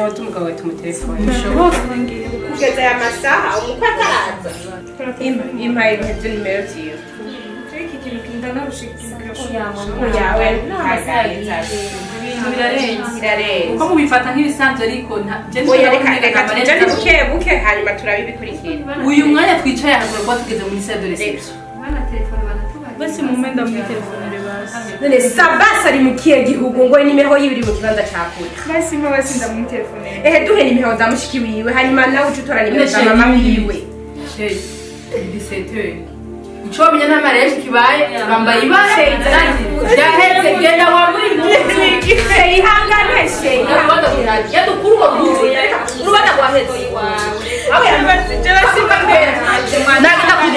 shayizana nimero z'umugabo we tumutelefone kugeza aya masaha umukwe ataraza impaye ibyo nimero ziwe ibintu birarenze birarenze uko mubifata nk'ibisanzwe ariko amareta- buke buke hanyuma turabibikurikira uyu mwanya twicaye hagura kuba tugeze muri sale de reception telefone banatubaye basi mumenda muri telefonere basi none sabasi ari mu kihe gihugu ngo nimero y'ibiri mu kibanza cya kure. Basi mpa basi ndamutelefone ehe duhe nimero za mushiki wiwe hanyuma nawe uca utora nimero za mama wiwe. Hey, diseteur ico wamenya nta mariage kibaye bambaye ibara ryaheze genda wambure impuzu ihangane she urubanza rurahari yadukura uwo muntu urubanza rwaheze aho yambaze jewe simba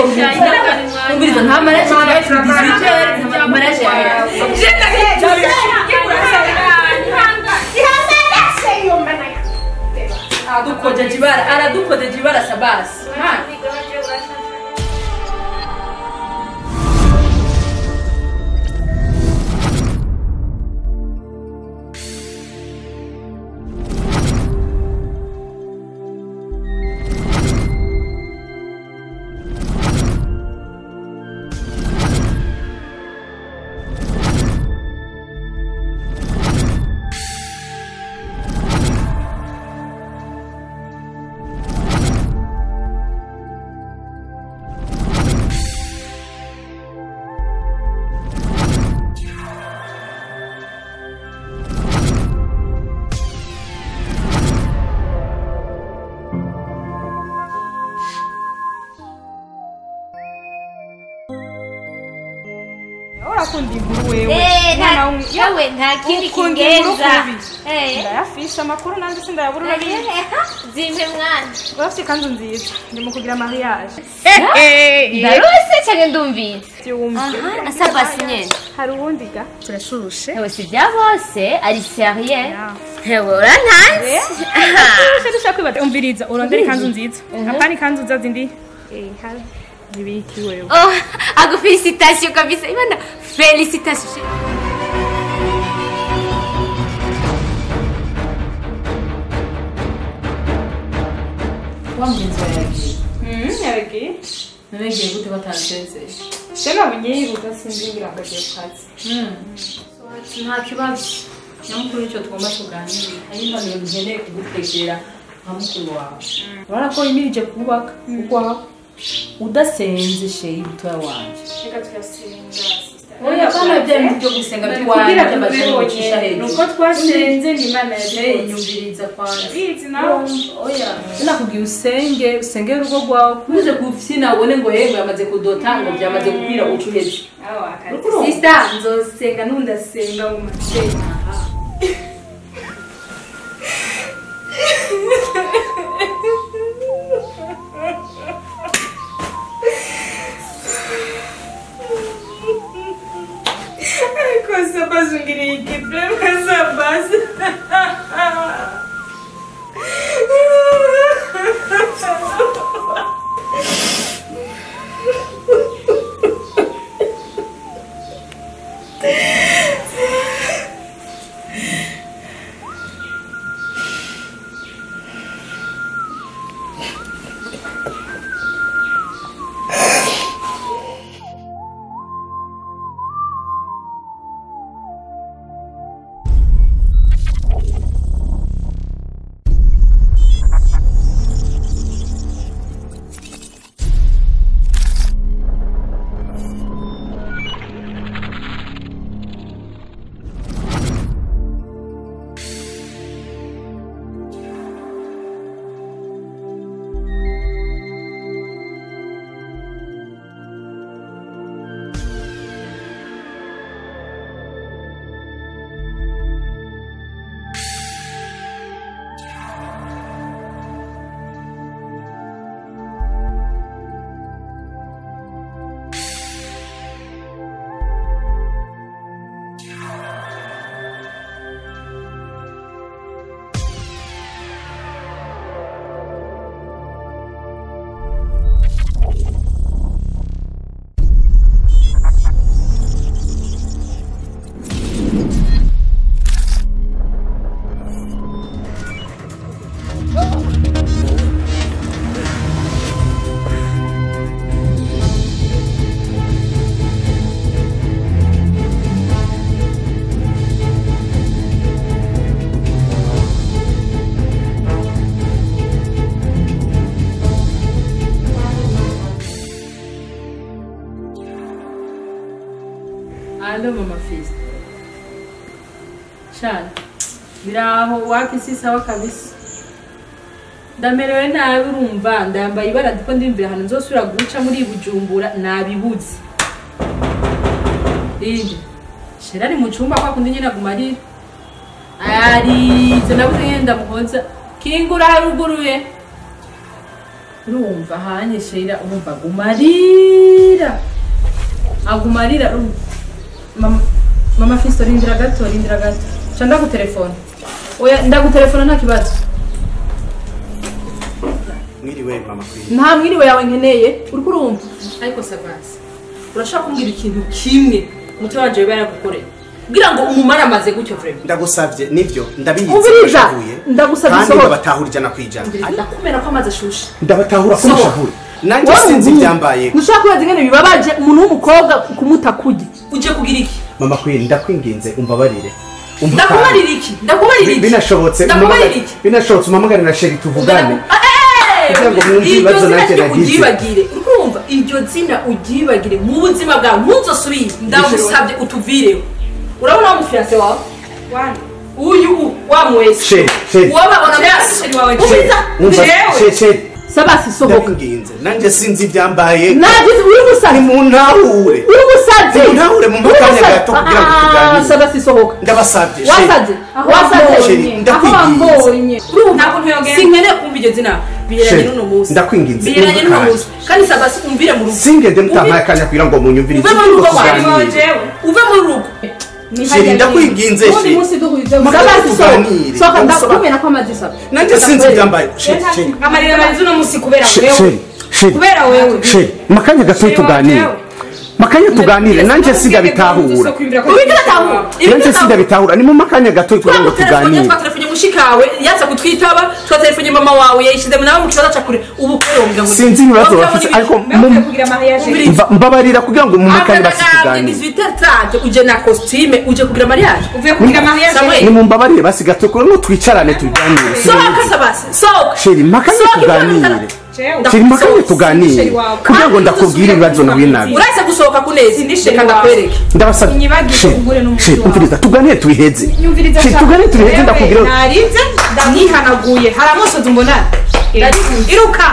mbere nagenda kugo umviriza nta mariage kibaye turi 18 heures nta mariage yawe aradukoje jibara aradukoje jibara sabasi urakunda kubi eh ndayafisha amakuru nanjye sindayabura urabizi zimpe mwana urafite ikanzu nziza ndi mu kugira mariage ndarose cyane ndumvise byumve aha asa basi nyene hari uwundi ga turashurushe hewe si bya bose ari sérieux Ya. hewe urantanze turashurushe dushaka kwibata umviriza urondera ikanzu nziza apana ikanzu za zindi eh hari zibiki wewe oh ago félicitations kabisa imana félicitations wa mugenzi wawe yagiye? Mhm, yaragiye none ngiye gute batasezeye se nabonye yiruka sinzingira ngo agiye ku kazi nta kibazo. Nyamukuru ni cyo tugomba kuganira hari impanuro nkeneye kugutegera nka mukuru wawe. Urabona ko wimirije kubaka ukwawe udasenze sheyi butoya wanje reka tuyasenga oya bana bya bintu byo gusenga by'iwanjye kugira by'amajeri tubibonye gucisha hejuru nuko twasenze ni imana Hey, yadukoze nyumviriza kwanjye bizi nawe oya nakubwiye usenge usengere urugo rwawe uje kufyina ubone ngo yego yamaze kudota ngo byamaze gukwira uca uheze sister nzosenga nunca faço um pra eu essa base. Yeah. Alo mama fisi shana biraho wapi si sawa kabisa. Ndamerewe nabi urumva ndambaye ibara ndiko ndimvira ahantu nzosubira guca muri bujumbura nabibuze inde. Shera ari mu cumba kwa kundi nyene aguma arira arize nabuze nyene ndamuhoza kingura haruguruye urumva hanye shera urumva aguma arira urumva. Mama mama fisto rindira gato rindira gato. Ca ndagutelefona oya ndagutelefona nta kibazo mwiriwe mama nta mwiriwe yawe nkeneye uriko urumva ariko savasi. Urashaka kumbwira ikintu kimwe umutima wanje wiba yaragukoreye kugira ngo umumare amaze gutyo vrema ndagusabye nivyo ndabizi Umviriza, urashavuye. ndagusabye kandi sohoka. ndabatahura ijana ku ijana. Ndakumena ko amazi ashushe. Ndabatahura ko Sohoka. mushahure nanjye sinzi ibyambaye. Ntushaka kubaza ingene bibabaje umuntu w'umukobwa kumuta kurya uje kugira iki mama kwiye ndakwinginze umbabarire. Ndakubarira iki? Ndakubarira iki? binashobotse binashobotse umamagare na sheri tuvugane. Kugira ngo mwumve iryo ibibazo zina nanjye nagize. urumva iryo zina uryibagire. Mu buzima bwawe ntuzosubire ndagusabye utuvireho. Urabona wa mufiyanse wawe? Uyu wa mwese. Uwababona mwese sheri sheri sabasi sohoka nanjye sinzi ibyambaye. Nagize uri umusazi nimuntahure. uri umusazi Nimuntahure mu makanya gato kugira ngo tuganire. sabasi sohoka ndabasabye sheri wasaze wasaze Sheri, ndakwinginze. nta kuntu yogenda sinkeneye kumva iryo zina. Sheri, n'uno munsi. Ndakwinginze, umva n'uno munsi. Kandi sabasi umvire mu rugo. Singende mutampaye akanya kugira ngo munyumvirize uve mu rugo uve mu rugo. Sheri ndakwinginze sheri sabasi sohoka ndakumena ko amazi saba nanjye sinzi ibyambaye. Sheri amarira mariza uno munsi kubera wewe. kubera wewe. Sheri makanya gato tuganire. Makanya tuganire nanjye sindabitahura nanjye sindabitahura ni mu makanya gato kugira ngo tuganire. twatelefone mushikawe yaza kutwitaba twatelefone mama wawe yayishyize nawe mu kibazo cakure ubu muryango sinzi ibibazo bafite ariko mbabarira kugira ngo mu makanya basi tuganire uje na costume uje kugira mariage. Uvuye kugira mariage? Ni mu mbabarire basi gato kugira ngo twicarane tuganire. Sohoka sabasi sohoka. Sheri makanya tuganire. Sheri makanya tuganire kugira ngo ndakubwire ibibazo nahuye na byo urahise gusohoka ndakwereke Inyibagire sheri uhure n'umuco sheri wawe. umviriza tuganire tubiheze tuganire tubiheze ndakubwira narinze ndamwihanaguye. Hari amosozi mbonana iruka.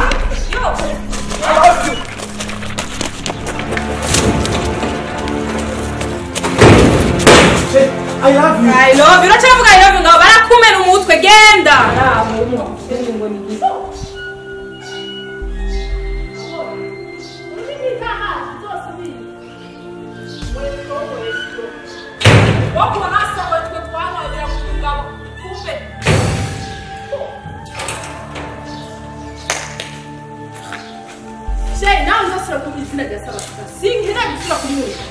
I love you. I love you. Uracyavuga I love you. Ngaho barakumena umutwe. Genda. Shey, sinkeneye gusubira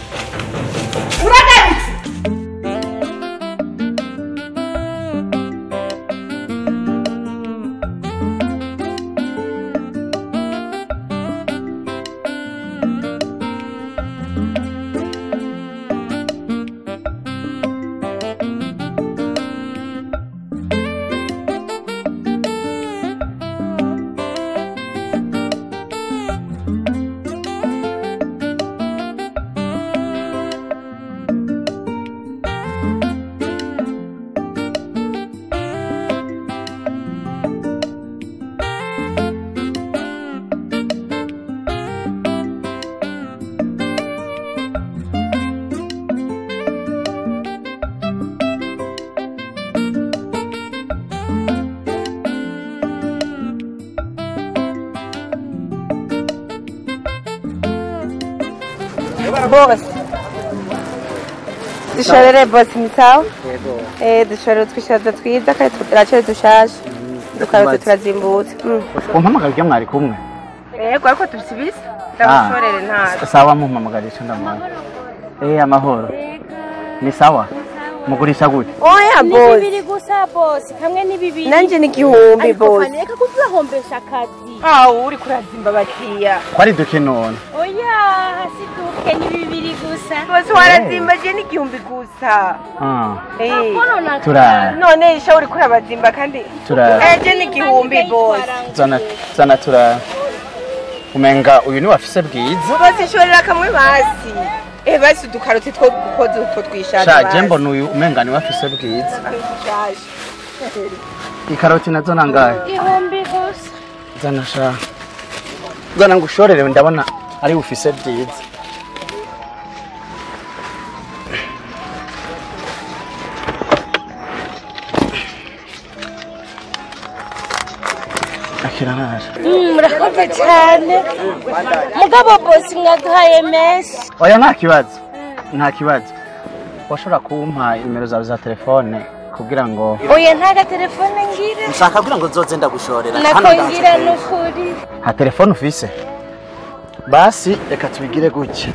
Boss. dushorere bosi ni sawa utwishaza twiza kandi turacere dushashe dukarote turazimbutse umpamagara ibyo mwari kumwe yego ariko tubisibise ndagushorere ntazo sawa mumpamagarisha ndamwara eh amahoro ni sawa mugurisha gute oya ni bosi bibiri gusa bosi kamwe ni bibiri nanje ni igihumbi bosi reka kuzahombesha akazi aho uri kurazimba abakiriya kwari duke none? Oya hasi duke ni bibiri gusa. Bosi warazimba je ni igihumbi gusa. Ah, Eh. Turara. none isha uri kurabazimba kandi turara. Eh ni igihumbi bosi zana turara. Umenga uyu ni wafise bwiza. Bosi shorera kamwe basi. Eh basi udukaroti two gukoza utwo twishaje shaje mbona uyu umengani wafise bwiza? Ikaroti na zo nangahe igihumbi gusa. Zana sha zana ngushorere ndabona ari ufise byiza naje Mm, murakoze cyane mugabo bosi mwaduhaye menshi oya nta kibazo nta kibazo washobora kumpa nimero zawe za telefone. Kugira ngo oya nta gatelefone ngira nshaka kugira ngo zoze ndagushorera. Nako ngira n'ukuri. Nta telefone ufise? Basi reka tubigire gutya.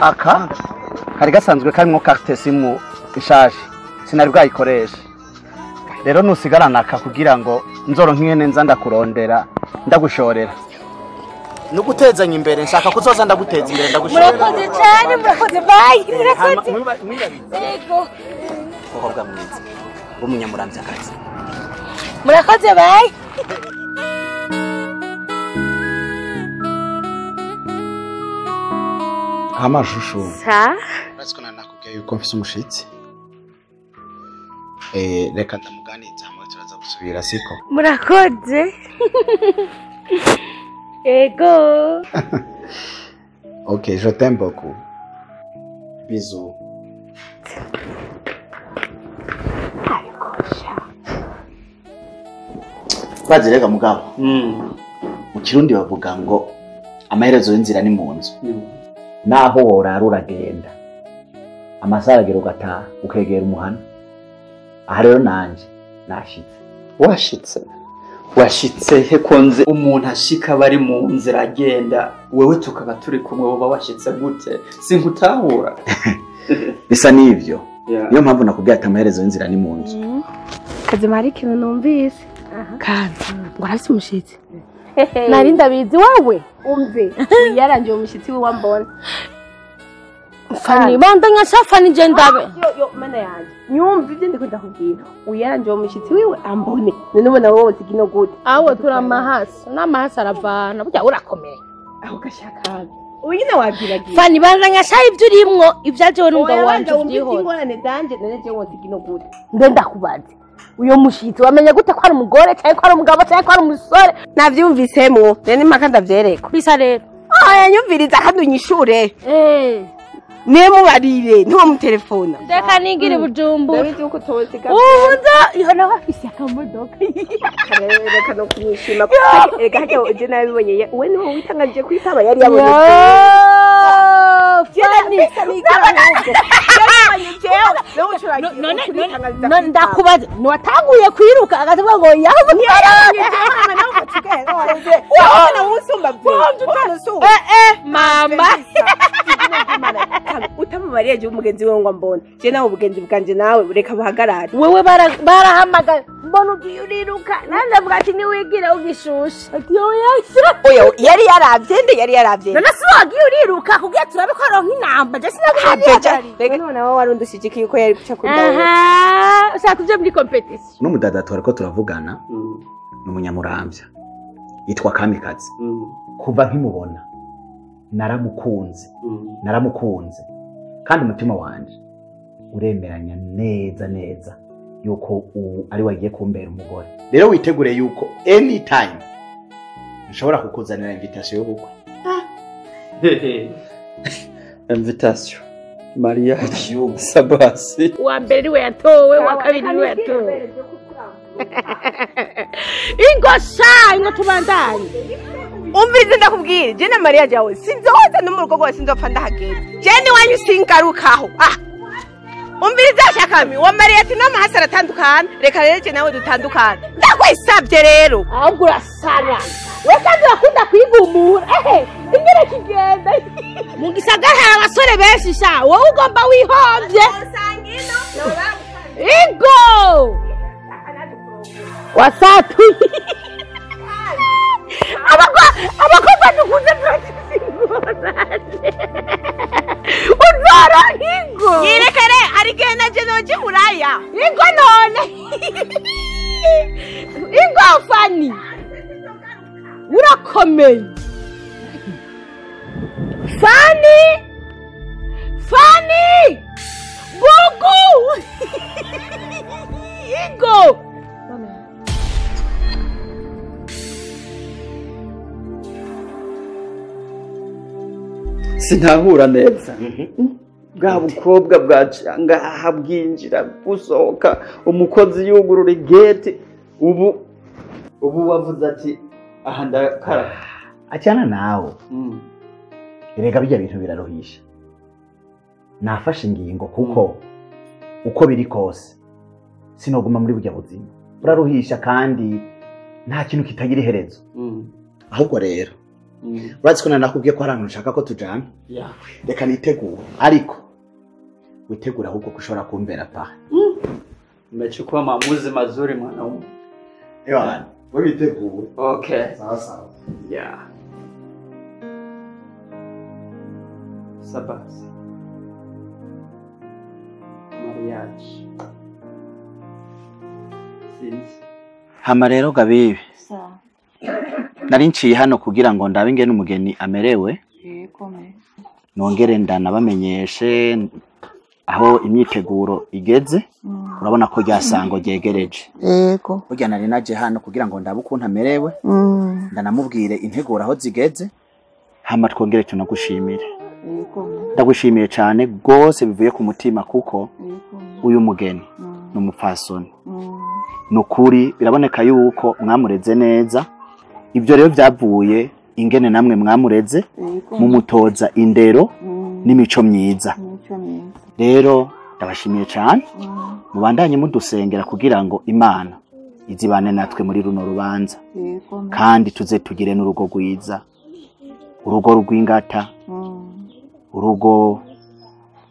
Aka? Kari gasanzwe karimo carte simu ishaje. Sinari bwayikoresha rero nusigarana aka kugira ngo nzoro nk'ihene nza ndakurondera ndagushorera. No gutezanya imbere. Nshaka kuzoza ndaguteza imbere ndagushorera. Murakoze cyane murakoze. Bayi murakoze. yego umukobwa mwiza w'umunyamurambyakazi murakoze bayi amashusho. Uretse ko nanakubwiye yuko mfise umushitsi Eh, reka ndamuganiza hamwe turaza gusubira siko murakoze. Yego ok je t'aime beaucoup. Bisous. Bazi rega mugabo? Mu kirundi bavuga ngo amaherezo y'inzira ni mu nzu naho worara uragenda. Amasaha aragera ugataha ukegera umuhana. Aha rero nanje nashitse. Washitse? Washitse he konze umuntu ashika bari mu nzira agenda wewe tukaba turi kumwe woba washitse gute? Sinkutahura. Bisa n'ivyo. Yeah. niyo mpamvu nakubwiye ati amaherezo y'inzira ni mu nzu. Kazima hari ikintu numvise kandi ngo arasi umushitsi nari ndabizi wowe umve. Yarangiye umushyitsi we wambona. Fani bandanya sa fani je ndabe. Yo mana yanjye. Nyumva ibyo ndikunda kubwira uyarangiye umushyitsi wiwe ambone. None ubona wowe tigino gute. Awo turamahasa n'amahasa aravana burya urakomeye. Aho gashaka ubu nyine wabyiragiye fani bandanya sa ibyo urimwo ibya jewe n'umugabo wanje wumva byihora ingorane zanje none je ngo tigino gute. Mbe ndakubaze. Uyo mushitsi. Wamenya gute ko ari umugore cyangwa ko ari umugabo cyangwa ko ari umusore? Navyumvisemwo rero impaka ndavyereka bisa rero. Aya nyumviriza kandi unyishure eh. Nemubarire ntiwamutelefona reka nigire bujumbura ndabizi yuko utosiga ubu nda iyo nawe afise akamodoka reka no kumwishima reka hajya uje nabibonye ye- we ni we witangaje kwitaba yari yabonye ndakubaza ntiwatanguye kwiruka akavuga ngo yaho mama utamubariye je umugenzi we ngo mbona je nawe ubugenzi bwanje nawe reka buhagarare. Wewe bara- barahamagaye. Mbona ugiye uriruka. Nanjye ndavuga ati niwigire oya yari yaravye nde yari yaravye? None si wagiye uriruka kugira turabe ko aronka inamba je sinaguhagarariye reka none wowe wari undushyigikira ko yari guca aha. Ushaka tuje muri competition? N'umudada twariko turavugana ni umunyamurambya. Yitwa kamikazi. Kuva nkimubona naramukunze naramukunze kandi umutima wanje uremeranya neza neza yuko ubu ari we agiye kumbera umugore rero witegure yuko anytime nshobora kukuzanira invitation y'ubukwe invitation mariage sabasi uwa mbere ni we yatowe uwa kabiri ni we yatowe ingosha ingo tubandanye umvirize ndakubwire je na mariya jawe. Sinzoza no mu rugo rwawe sinzopfa ndahagera je niwanyu singarukaho ah! Umvirize ashakami wa mariya ati n'amahasi aratandukana reka rero je nawe dutandukane. Ndakwisabye rero. Ahubwo urasara we kandi urakunda kwigumura. Ehe ingene kigenda mu gisagara hari abasore benshi sha. Wowe ugomba wihombye igo wasatuye abakozi dukunze turakisigura udwara ingo yerekere arigeye naje noje buraya ingo none ingo fani komen. fani. Fani. Gugu. Ingo sinahura neza. Bwa bukobwa bwaca ngaha bwinjira busohoka umukozi yugurura igeti. Ubu ubu wavuze ati aha ndakara. Acana nawe. Erega bijya bintu biraruhisha. Nafashe ingingo kuko uko biri kose sinoguma muri bujya buzima. Buraruhisha kandi nta kintu kitagira iherezo. Ahubwo rero urazi ko nanakubwiye ko hari ahantu ushaka ko tujyana reka nitegure. Ariko witegure ahubwo ko ushobora kumbera pa. Umechukua maamuzi mazuri mwanaume yeah. we bitegure okay. Sawa sawa. Yeah. Sabasi mariage sinzi hama rero gabibi nari nciye hano kugira ngo ndabe ingene umugeni amerewe. Nongere ndanabamenyeshe aho imyiteguro igeze. Urabona ko rya sango ryegereje. Yego. Burya nari naje hano kugira ngo ndabe ukuntu amerewe. Mm. ndanamubwire integuro aho zigeze. Hama twongere tunagushimire. Ndagushimiye cyane rwose bivuye ku mutima kuko uyu mugeni ni umupfasoni. Ni ukuri biraboneka yuko mwamureze neza. Ibyo rero byavuye ingene namwe mwamureze mumutoza indero n'imico myiza. Rero ndabashimiye cyane mubandanye mudusengera kugira ngo imana izibane natwe muri runo rubanza. Kandi tuze tugire n'urugo rwiza. Urugo rw'ingata. Urugo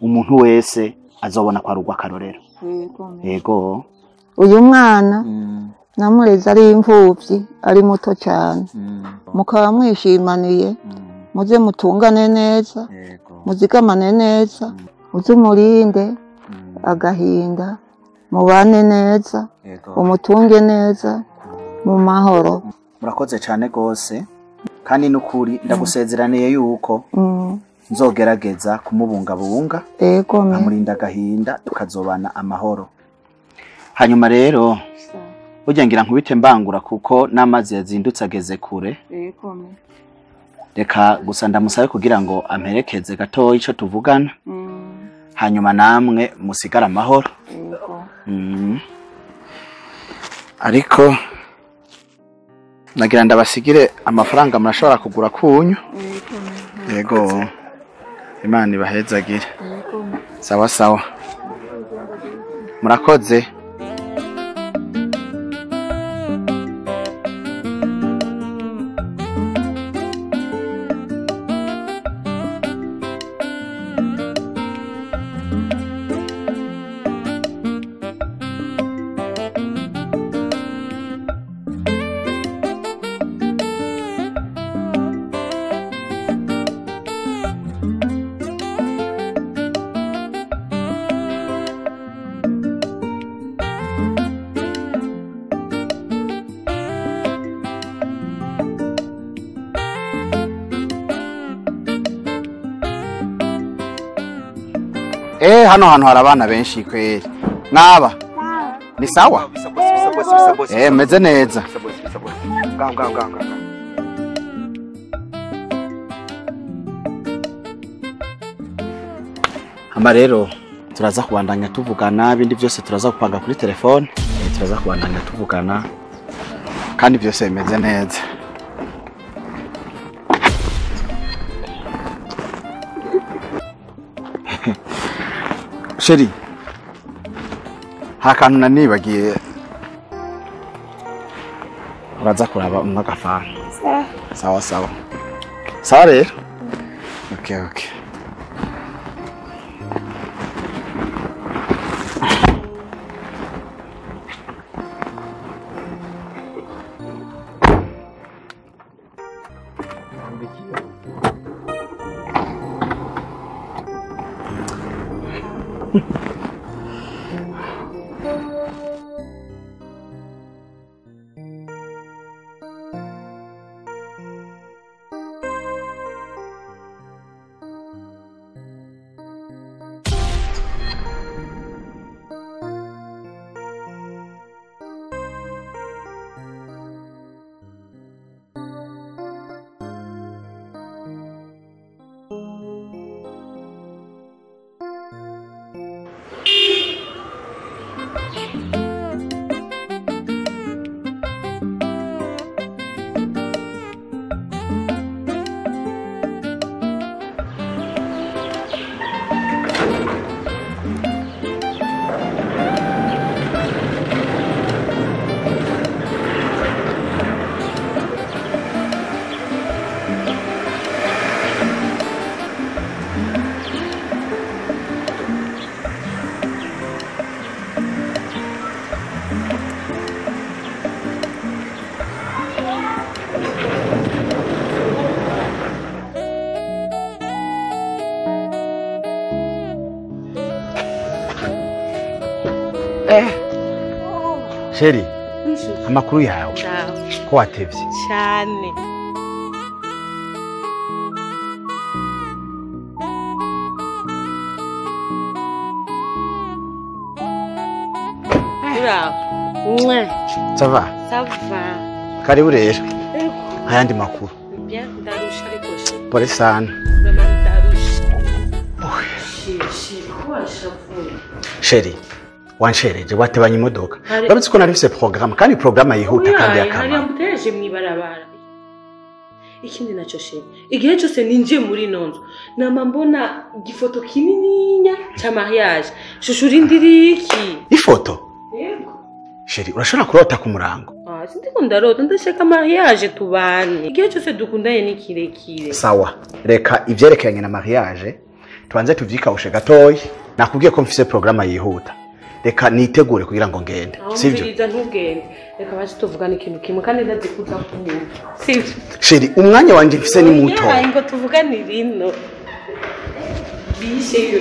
umuntu wese azobona ko ari urw'akarorero. Yego. Uyu mwana namureze ari imfubyi ari muto cyane mukaba mwishimaniye. Muze mutungane neza muzigamane neza uze umurinde agahinda mubane neza umutunge neza mu mahoro. Murakoze cyane rwose kandi n'ukuri ndagusezeraniye yuko Mm. nzogerageza kumubungabunga nkamurinda agahinda tukazobana amahoro. Hanyuma rero burya ngira nkubite mbangura kuko n'amazi yazindutse ageze kure. Reka gusa ndamusabe kugira ngo amperekeze gatoya icyo tuvugana. Hanyuma namwe musigare amahoro. Mm. ariko nagira ndabasigire amafaranga murashobora kugura kunyu. Yego imana ibahezagire. Sawa sawa. Murakoze. Hano hantu hari abana benshi kweri. Mwaba? Ni sawa? Eh, meze neza. Hama rero turaza kubandanya tuvugana ibindi byose turaza gupanga kuri telefone eh, turaza kubandanya tuvugana kandi byose bimeze neza sheri hari akantu nanibagiye uraza kuraba umwe agafana sawa sawa sawa rero okay okay sheri amakuru yawe. Ko watevye? Cyane eh. sava. Karibu rero. Ayandi makuru. Pole sana. Sheri. Wanshereje watebanye imodoka urabona ko nari mfise porogaramu kandi porogaramu yihuta kandi Oya, hari yakama ambuteje mwibarabara ikindi na cyo sheri igihe cyose ninjiye muri ino nzu nama mbona igifoto kinininya cya mariage. Shusho urindiriki ifoto? Yego. Sheri urashobora kurota ku murango. Ah, sindiko ndarota ndashaka mariage tubane. Igihe cyose dukundanye ni kirekire. Sawa. Reka ivyerekeranye na mariage tubanze tuvyikawushe gatoya nakubwiye ko mfise porogaramu yihuta reka nitegure kugira ngo ngende ntugende. Reka baze tuvugane ikintu kimwe kandi ndazi kuza kumva sivyo sheri umwanya wanje mfise ni muto. Ngo tuvugane rino bishe yo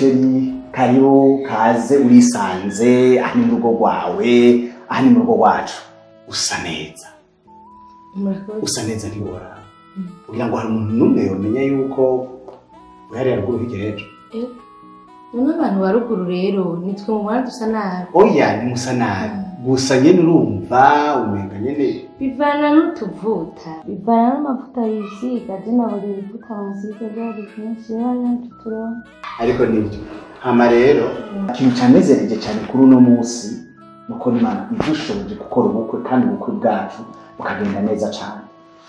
hama rero sheri karibu kaze urisanze aha ni mu rugo rwawe aha ni mu rugo rwacu. Usa neza. Usa neza ntiwora kugira ngo hari umuntu n'umwe yomenya yuko uhariye ruguru hirya hejuru none abantu ba ruguru rero nitwe mu mwana dusa nabi. Oya ntimusa nabi. Gusa nyene urumva umenga nyene bivana n'utuvuta. Bivana n'amavuta yisiga je nabona ibivuta basiga byari byinshi rero tuturonka ariko ni byo hama rero ikintu cyanezereje cyane kuri uno munsi ni uko imana idushoboje gukora ubukwe kandi ubukwe bwacu bukagenda neza cyane.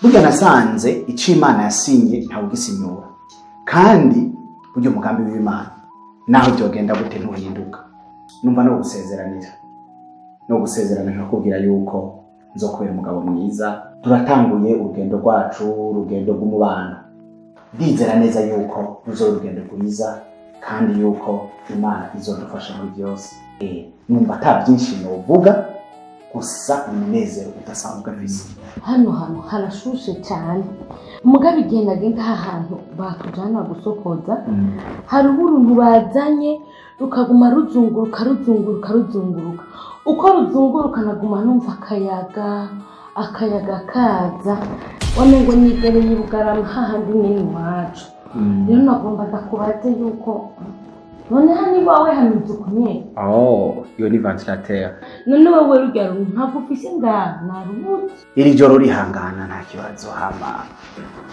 Burya nasanze icyo imana yasinye ntawe ugisinyura kandi burya umugambi w'imana naho byogenda gute ntuhinduka. Numva no gusezeranira. No gusezerana nkakubwira yuko nzokubera umugabo mwiza. Turatanguye urugendo rwacu urugendo rw'umubano. Ndizera neza yuko ruzoba urugendo rwiza kandi yuko imana izodufasha muri byose. Eh, numva ata byinshi novuga gusa umunezero udasanzwe afise hano hantu harashushe cyane. Mugabe igihe nagenda aha hantu batujana gusokoza. Hariho uruntu bazanye rukaguma ruzunguruka ruzunguruka ruzunguruka. Uko ruzunguruka naguma numva akayaga akayaga kaza. Wane ngo nigereye bugarama hahandi nyine iwacu. Rero nagomba ndakubaze yuko none hano iwawe hameze ukunye? Oh iyo ni ventilateur. None wowe rurya runtu ntabwo ufise ngaha narubuze iri joro rihangana nta kibazo hama.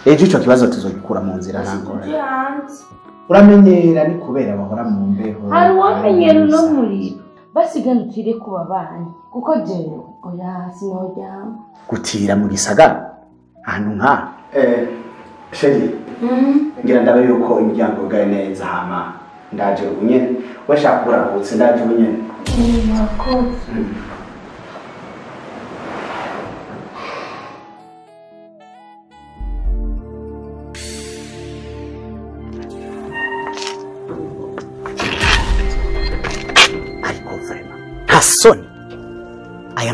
Ejo icyo kibazo tuzogikura mu nzira nta ngorane uje hanze. Uramenyera ni kubera bahora mu mbeho hari uwamenyera uno muriro? Basiganukire ku babanyi kuko jewe oya sinoryama gutira mu gisagara. Ahantu nka. Eh sheri ngira ndabe yuko imiryango igaye neza hama ndaje ubu nyene. Washaka urahutse ndaje ubu nyene.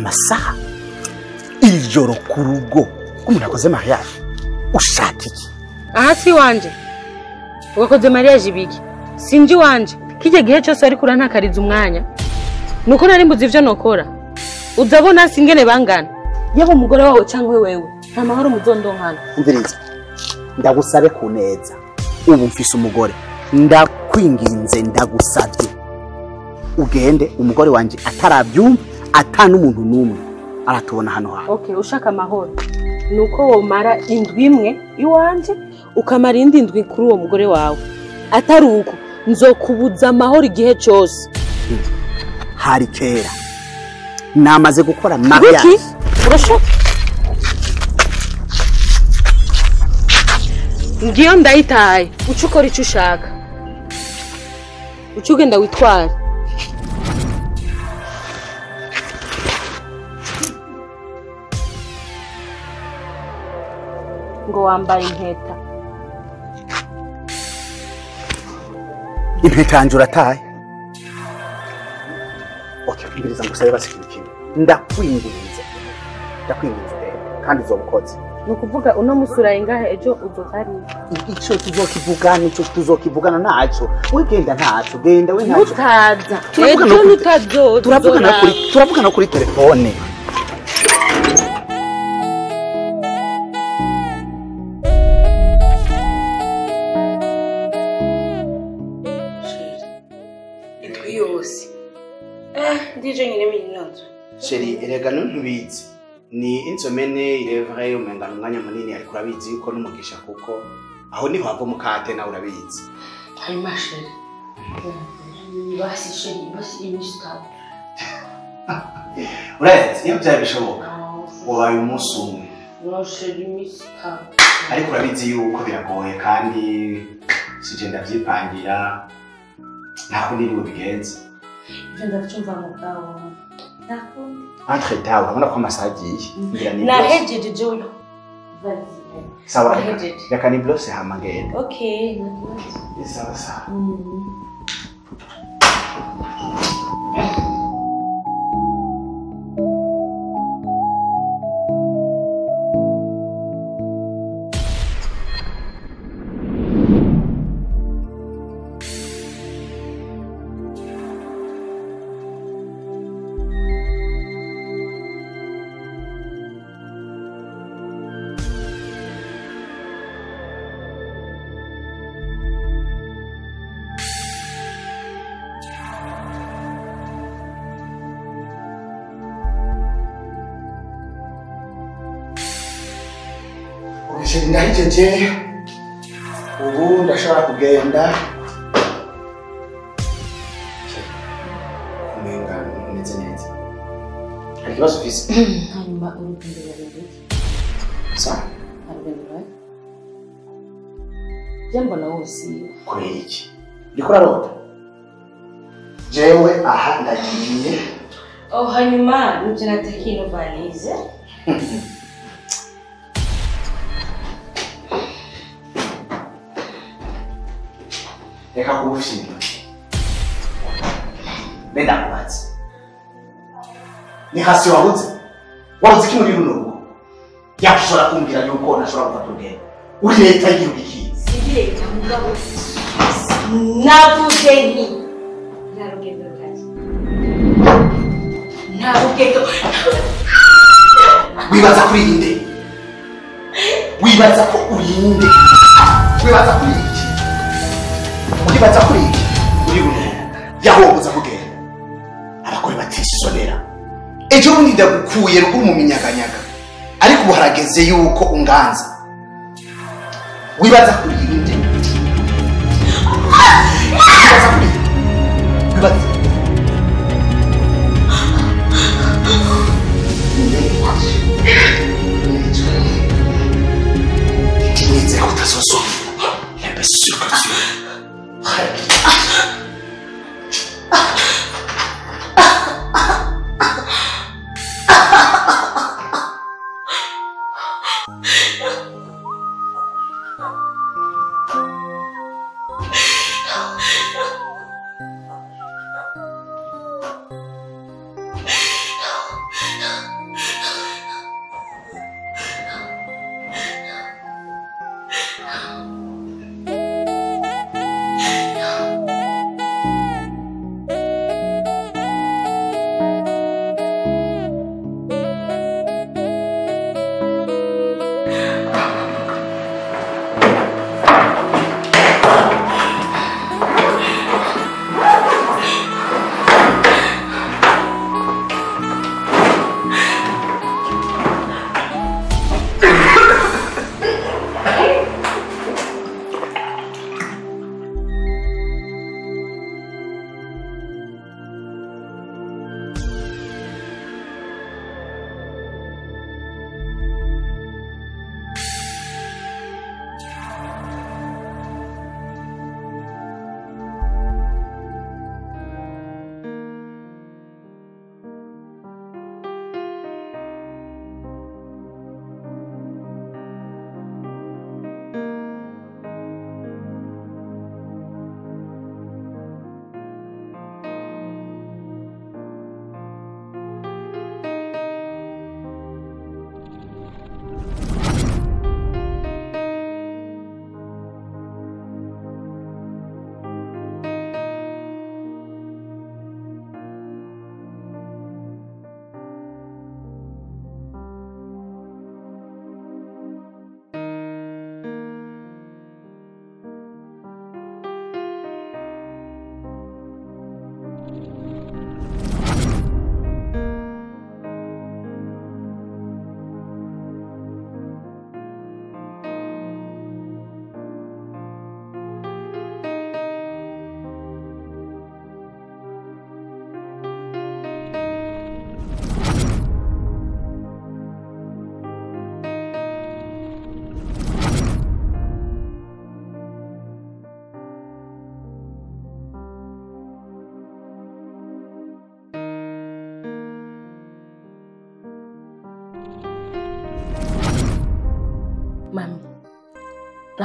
Aya masaha iri joro ku rugo. Rw'umuntu akoze mariage. Ushaka iki? Aha si iwanje. Ugakoze mariage ibiki? Sinji iwanje. Kijya gihe cyose ariko urantakariza umwanya. Nuko nari mbuze ivyo nokora. Uzabona singene bangana. Yaba umugore wawe cyangwa wewe. Nta mahoro muzondonkana umviriza ndagusabe ku neza. Ubu mfise umugore. Ndakwinginze ndagusabye. Ugende umugore wanje atarabyumva. Ata n'umuntu n'umwe. Aratubona hano hantu. Okay ushaka amahoro. Nuko womara indwi imwe iwanje ukamara indi ndwi kuri uwo mugore wawe. Atari uko nzokubuza amahoro igihe cyose. Hari kera. Namaze gukora mariage urashaka? Ngiyo ndayitaye. Uca ukora icyo ushaka. Uca ugenda witware. Ngo wambaye impeta. Impeta yanjye urataye? Okay mbiriza ngusabe basi ikintu ndakwinginze. Ndakwinginze rero kandi uzoba ukoze ni ukuvuga uno musi urayengahe ejo uzotariye icyo tuzokivugana icyo tuzokivugana ntacyo we genda ntacyo genda we ntacyo kuri turavugana kuri telefone eh ndije nyine minyozo sheri erega ntubizi ni inzomene irevre umengana umwanya munini ariko urabizi yuko n'umugisha kuko aho ni ho hava umukate nawe urabizi hanyuma sheri. Basi sheri basi iminsi itatu urazi iyo byaba bishoboka wabaye umunsi umwe. Ariko urabizi yuko biragoye kandi sije ndavyipangira ntabwo niriwe bigenze. Ibyo ndabyumva mu bwawe ndakundi entre dawe urabona ko amasaha agiye ngira ni nahejeje jewe sawa nahejeje reka ni blose hama ngende okay nakundi Ni sawa sawa sheri ndahejeje ubu ndashobora kugenda. Umenga umeze neza hari ikibazo ufise hanyuma urugendo rurerure arwemera njye mbona wose kubera iki urarota jewe aha ndagiye oh hanyuma nibyo nateka ino valize reka kuwushima Nenda ndakubatse Nihasi wabuze wabuze iki muri runo rugo yakushobora kumbwira yuko nashobora gufata urugendo uri leta y'igihugu iki si leta mugabo navuze nti nta rugendo rwaje nta rugendo wibaza kuri iyi wibaza ko urinde wibaza kuri iki wibaza kuri iki uri runo yahombuza kugenda abagore batisonera ejo bundi ndagukuye ruguru mu minyaganyaga ariko ubu harageze yuko unganza wibaza kuri iyi nde wibaza kuri iyi wibaza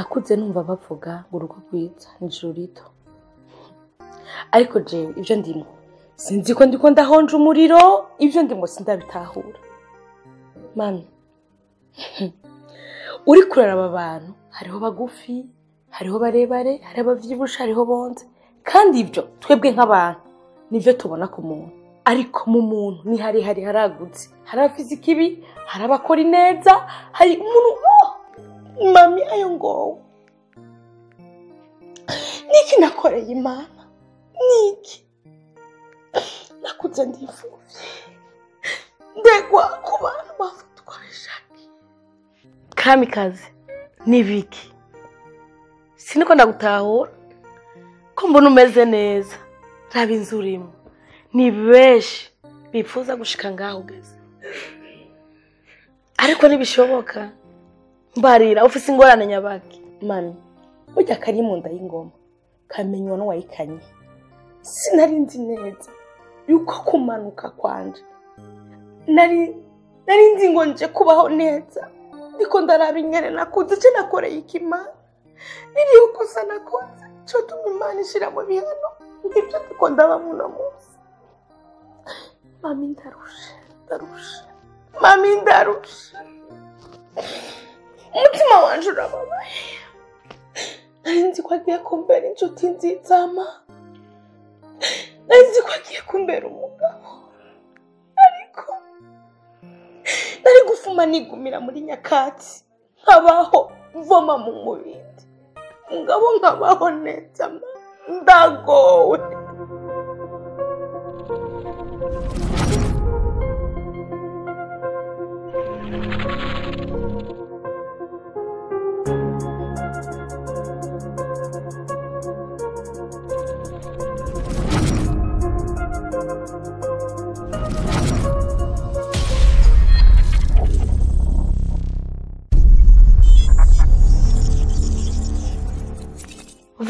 nakuze numva bavuga ngo urugo rwiza ijuru rito. Ariko jewe ibyo ndimo sinzi ko ndiko ndahonja umuriro ibyo ndimo sindabitahura. Mami uri kuraraba abantu hariho bagufi hariho barebare hariho abavyibushe hariho bonze. Kandi ibyo twebwe nk'abantu nivyo tubona ku muntu. Ariko mu muntu ni harehare haragutse. Hari abafise ikibi hari abakora ineza hari umuntu! Mami ayo ngowe niki nakoreye imana niki? Nakuze ndifuvye ndegwa ku bantu bafatwa bishaki kamikazi nibiki siniko ndagutahura? Ko mbona umeze neza? Raba inzu urimo. Ni benshi bifuza gushika ngaho ugeze. Ariko ntibishoboka. Mbarira ufise ingorane nyabaki. Mami burya kari mu nda y'ingoma. Kamenywa n'uwayikanye. Sinari nzi neza yuko kumanuka kwanje nari nari nzi ngo nje kubaho neza. Ndiko ndaraba ingene nakunze icyo nakoreye ikimana ririho kosa nakoze cyo tuma imana ishira mu bihano. Ngibyo ndiko ndaba muno munsi. Mami ndarusha ndarusha mami ndarusha umutima wanje urababaye nari nzi ko agiye kumbera inshuti nzitsama nari nzi ko agiye kumbera umugabo ariko nari gufuma nigumira muri nyakatsi nkabaho mvoma mu mubindi mugabo nkabaho neza ma ndagowe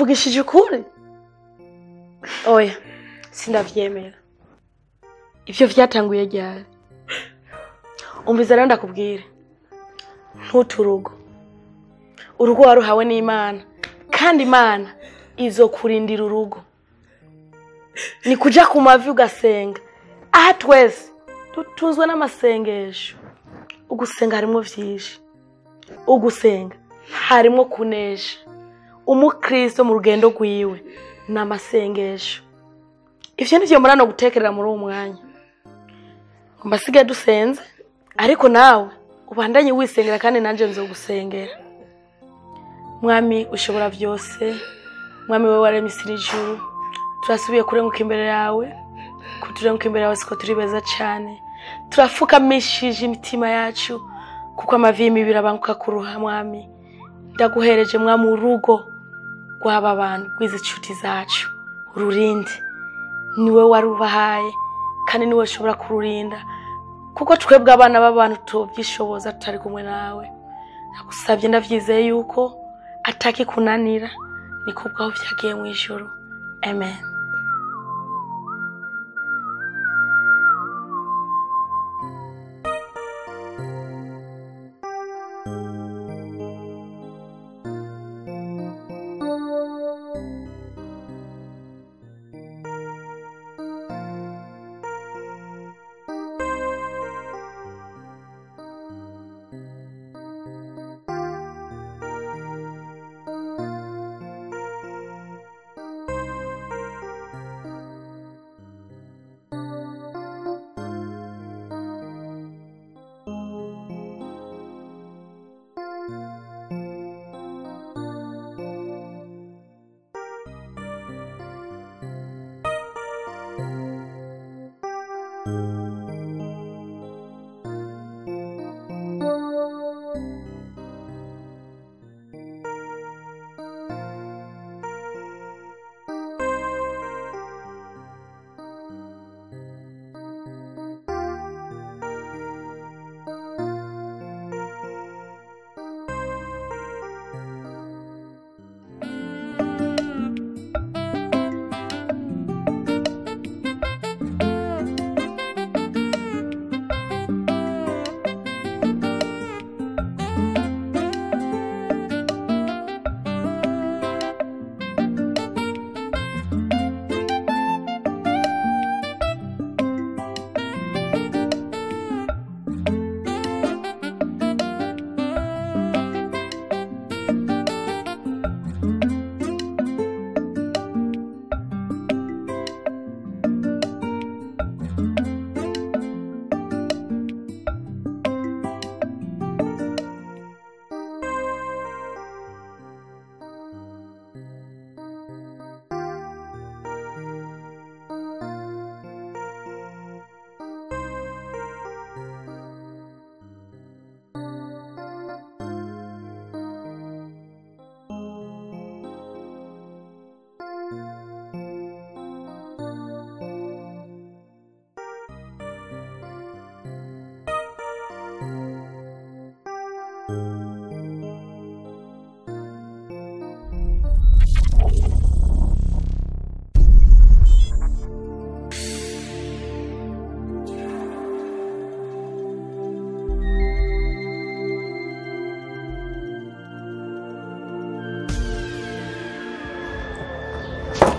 uvugishije ukuri oya sindavyemera ivyo vyatanguye ryari umviza rero ndakubwire ntutu urugo urugo waruhawe n'imana kandi imana izokurindira urugo ni kuja ku mavi ugasenga aha twese dutunzwe n'amasengesho ugusenga harimo vyinshi ugusenga harimo kunesha. Umukristo mu rugendo rwiwe. Ni amasengesho. Ivyo nivyo muri no gutekerera muri uwo mwanya. Ngo mbasigaye dusenze ariko nawe ubandanye wisengera kandi nanje nzogusengera. Mwami ushobora byose mwami wewe waremye isi n'ijuru turasubiye kurenguka imbere yawe kuturenguka imbere yawe siko turi beza cyane turafukamishije imitima yacu kuko amavi y'imibiri abanguka kuruha mwami. Ndaguhereje mwami urugo. Rw'aba bantu rw'izi nshuti zacu. Ururinde. Niwe warubahaye kandi ni we ushobora kururinda. Kuko twebwe abana b'abantu tubyishoboza tutari kumwe nawe. Nagusabye ndabyizeye yuko atakikunanira ni kubwaho byagiye mu ijoro amen.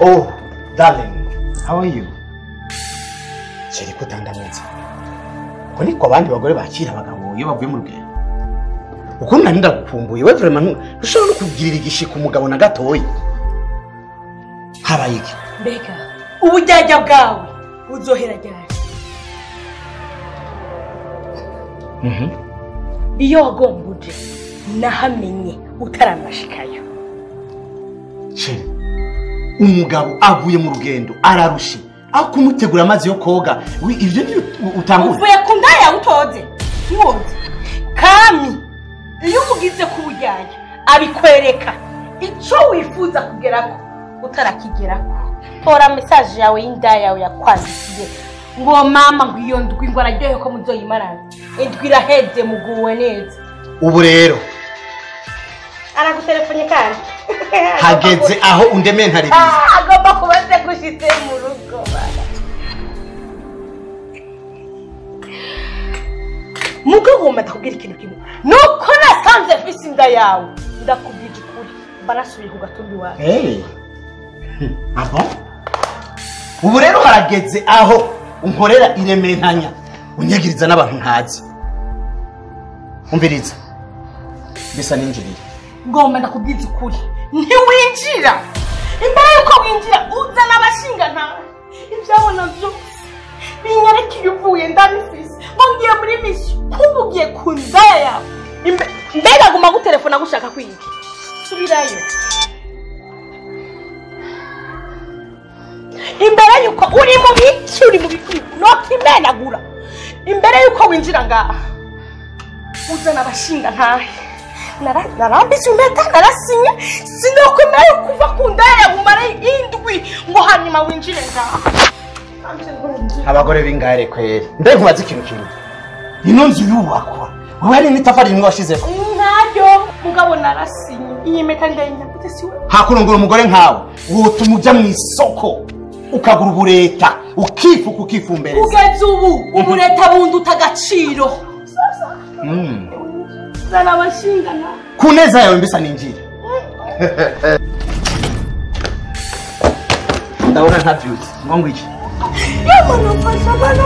Oh, darling, how are you? Sheri kutandamutse. Ko niko abandi bagore bakira abagabo iyo bavuye mu rugendo. Uko nari ndagukumbuye, we vraiment ntushobora no kugirira igishika umugabo na gatoya. Habaye iki? mbega ubujyajya bwawe buzohera ryari Mhm. iyo wagombuje nahamenye utaranashikayo Sheri, umugabo avuye mu rugendo ararushe. Aho kumutegura amazi yo koga, ivyo ni utangura. uvuye ku ndaya utoze ntiwoze kami iyo umugize ku bujyajya abikwereka. Icyo wifuza kugerako utarakigerako tora mesaje yawe y'indaya yawe yakwandikiye ngo mama ngo iyo ndwi ngo araryohe ko muzoyimarana indwi iraheze muguwe neza. Ubu rero. Aragutelefone kandi. Hageze aho undemeye ntaribizi. Ah, agomba kuba aze gushitse mu rugo mugabo wumva ndakubwira ikintu kimwe nuko nasanze mfise inda yawe ndakubwira ukuri mba nasubiye ku gatumbi wawe. Abo? Ubu rero harageze aho unkorera irementanya unyagiriza n'abantu ntazi. Umviriza. Bisa ninjirira. ngomba ndakubwiza ukuri ntiwinjira imbere yuko winjira uzana abashinga ntawe ibyabona byose binyereka iyo uvuye ndabifise ngiye muri misiyo kuba ugiye ku ndaya yawe mbega aguma gutelefona gushaka kwiga subirayo imbere yuko uri mu biki uri mu biki nokimenagura imbere yuko winjira ngaha uzana abashinga ntahe narambitse impeta narasinye sinokwemera kuva ku ndaya umare indwi ngo hanyuma winjire ngaha Abagore b'ingare kweri. Mbe nkubaza ikintu kimwe. Ino nzu yubakwa. Wowe ari n'itafari rimwe washizeho. ntaryo mugabo narasinye iyi mpeta ndayinyaguze si we Hakurungura umugore nkawe. Wotuma uja mu isoko. Ukagura ubureta. Ukifuka ukifumbereza. kugeza ubu ubu leta bundi uta agaciro Mm. zana abashinga ntahe Ku neza yawe mbisa ninjira. Ndabona ntabyutse. Ngo ngwiki. Yamana fasha, mana